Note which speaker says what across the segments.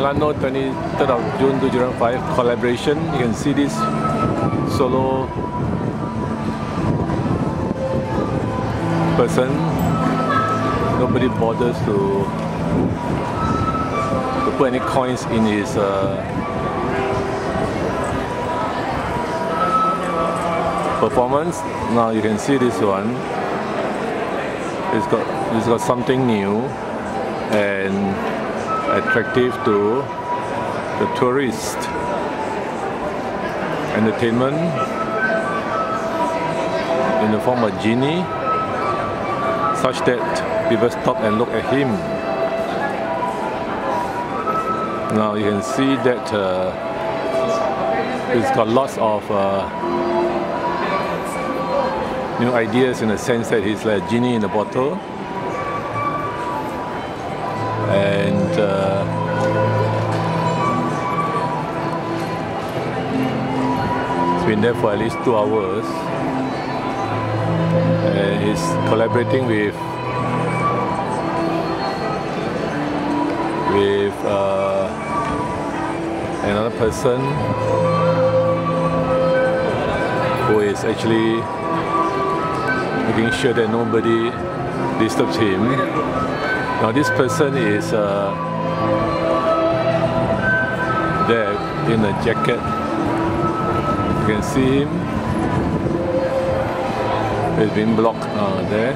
Speaker 1: Milano 23rd of June 2005 collaboration. You can see this solo person. Nobody bothers to, to put any coins in his uh, performance. Now you can see this one. It's got it's got something new and attractive to the tourist. Entertainment in the form of genie such that people stop and look at him. Now you can see that uh, it's got lots of uh, new ideas in the sense that he's like a genie in a bottle. And uh, been there for at least two hours. And he's collaborating with with uh, another person who is actually making sure that nobody disturbs him. Now this person is uh, there in a jacket. You can see him. He's been blocked uh, there.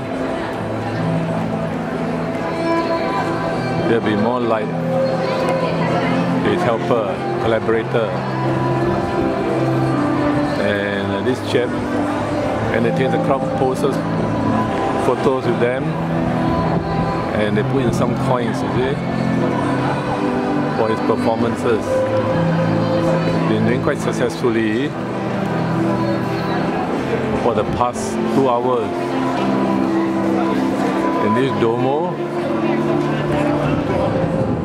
Speaker 1: There'll be more light. His helper, collaborator. And uh, this chap entertains the crowd, poses photos with them, and they put in some coins, you see, for his performances. Been doing quite successfully for the past two hours. In this Duomo,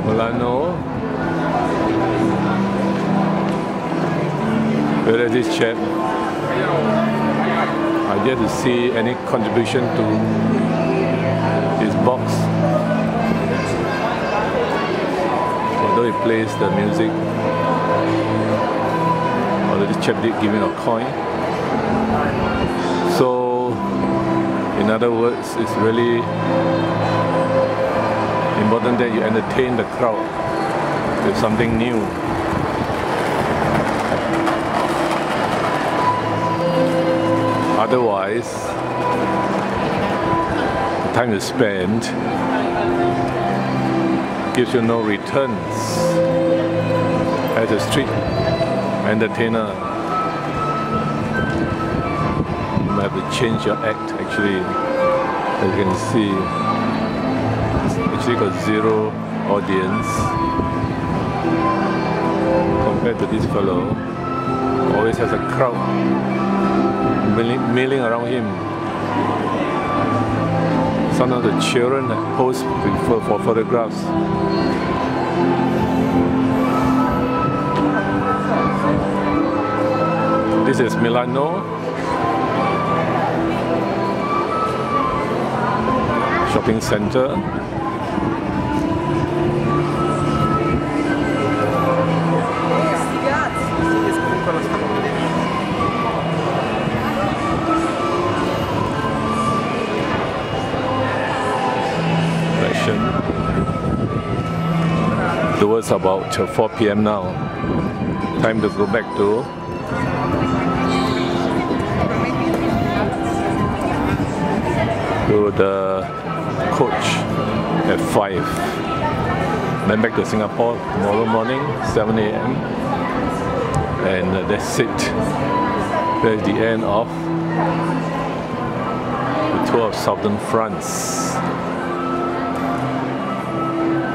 Speaker 1: Milano, where is this chap? I get to see any contribution to plays the music, Or this chap did give him a coin. So, in other words, it's really important that you entertain the crowd with something new. Otherwise, the time you spend gives you no returns as a street entertainer. You might have to change your act actually. As you can see, it's actually got zero audience compared to this fellow. Always has a crowd milling, milling around him. Some of the children pose for, for photographs. This is Milano. Shopping center. Towards about 4 p.m. now. Time to go back to to the coach at 5. Then back to Singapore tomorrow morning, 7 a.m. And uh, that's it. That's the end of the tour of southern France.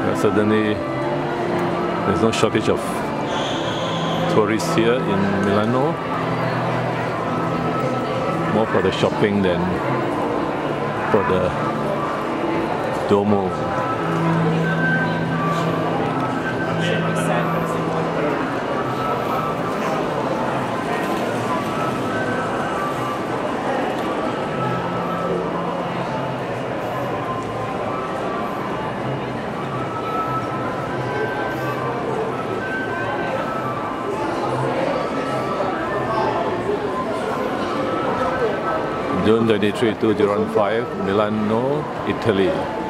Speaker 1: Uh, suddenly, there's no shortage of tourists here in Milano. More for the shopping than for the Duomo. June 23, to 2005, Milano, Italy.